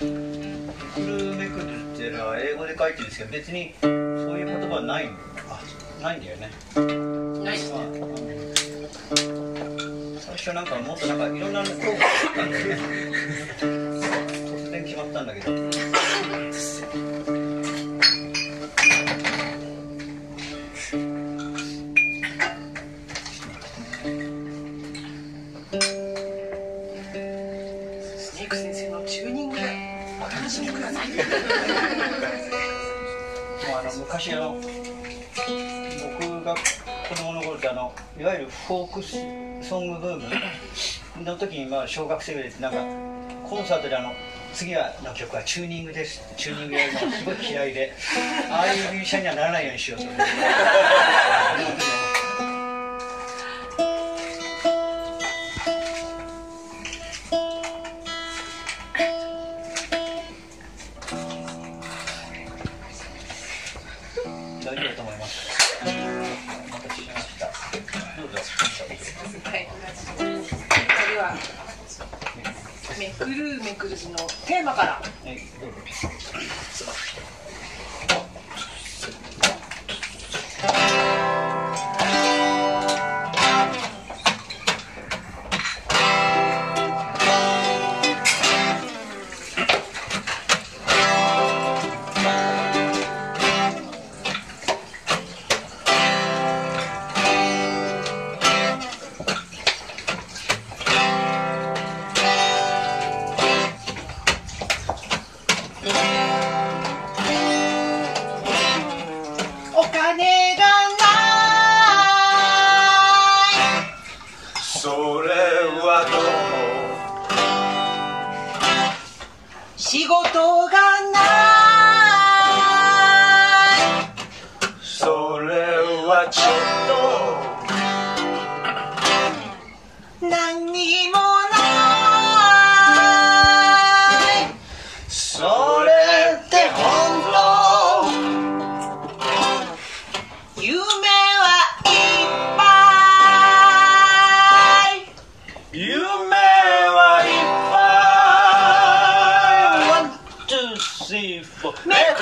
クルめくるっていうのは英語で書いてるんですけど別にそういう言葉はないあないんだよね。ないですね最初なんかもっとなんかいろんな効果があったんだよね突然決まったんだけどお楽しみください。もうあの昔の僕が子供の頃ってあのいわゆるフォークソングブームの時にまあ小学生ぐらいでなんかコンサートであの次の曲はチューニングです。チューニングやるのがすごい嫌いでああいうミュージシャンにはならないようにしようと。思って大丈夫だと思います。お待たせしました。どうぞ。はいそれではめくるめくるのテーマからはい、金がないそれはどう？仕事がなうもそれはちょっい何にもない Make